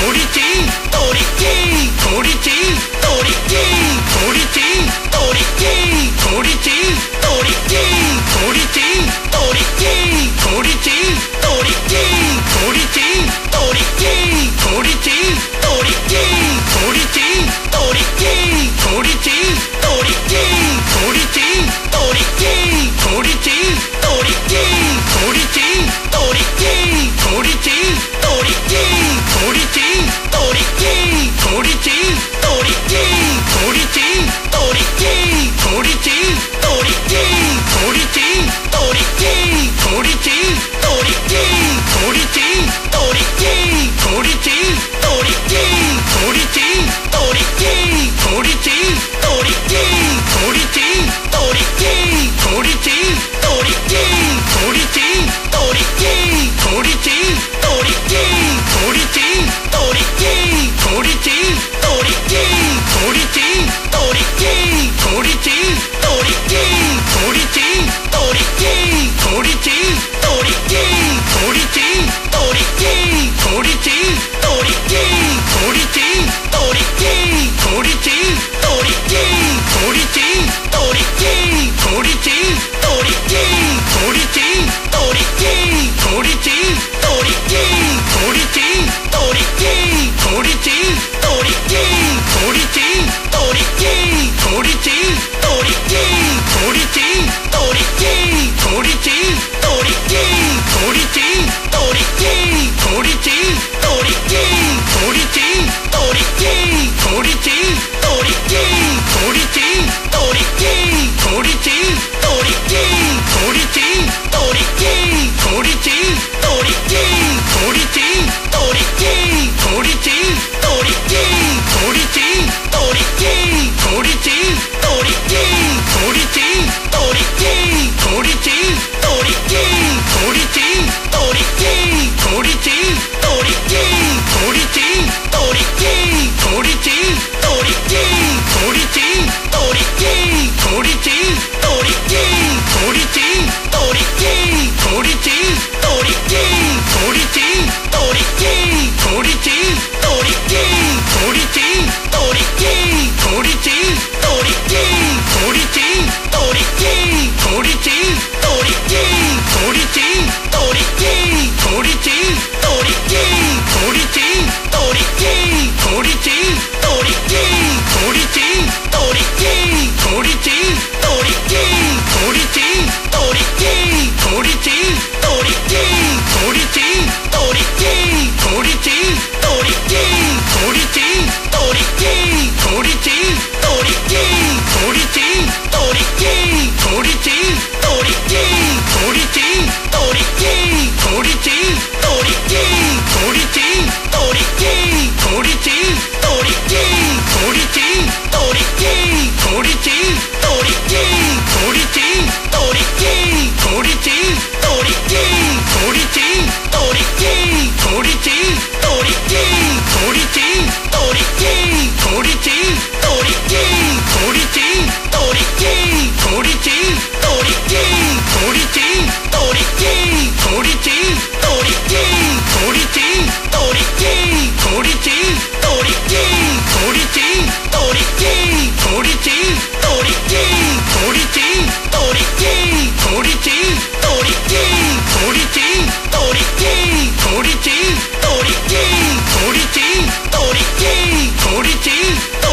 トリティトリティトリティトリッキートリッキートリッキートリッキートリッキートリッキートリッキートリッキートリッキートリッキートリッキートリッキー